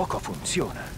Fuoco funziona.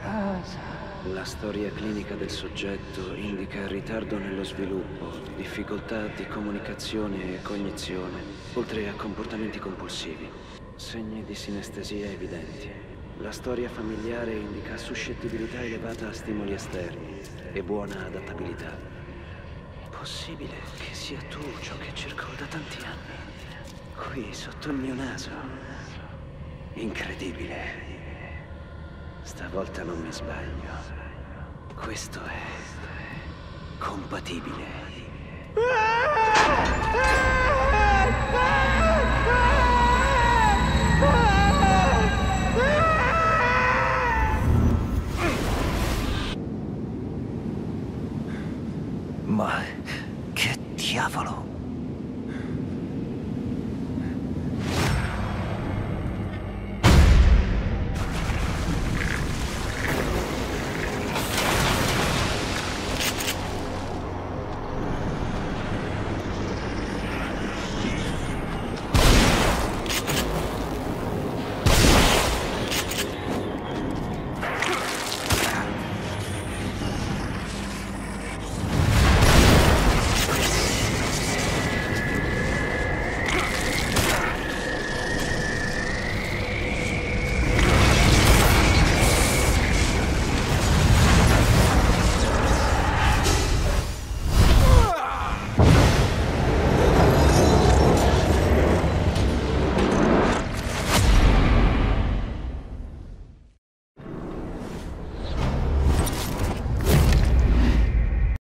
Casa. La storia clinica del soggetto indica ritardo nello sviluppo, difficoltà di comunicazione e cognizione, oltre a comportamenti compulsivi. Segni di sinestesia evidenti. La storia familiare indica suscettibilità elevata a stimoli esterni e buona adattabilità. Possibile che sia tu ciò che cerco da tanti anni. Qui, sotto il mio naso. Incredibile. Stavolta non mi sbaglio. Questo è compatibile. Ah! Ah!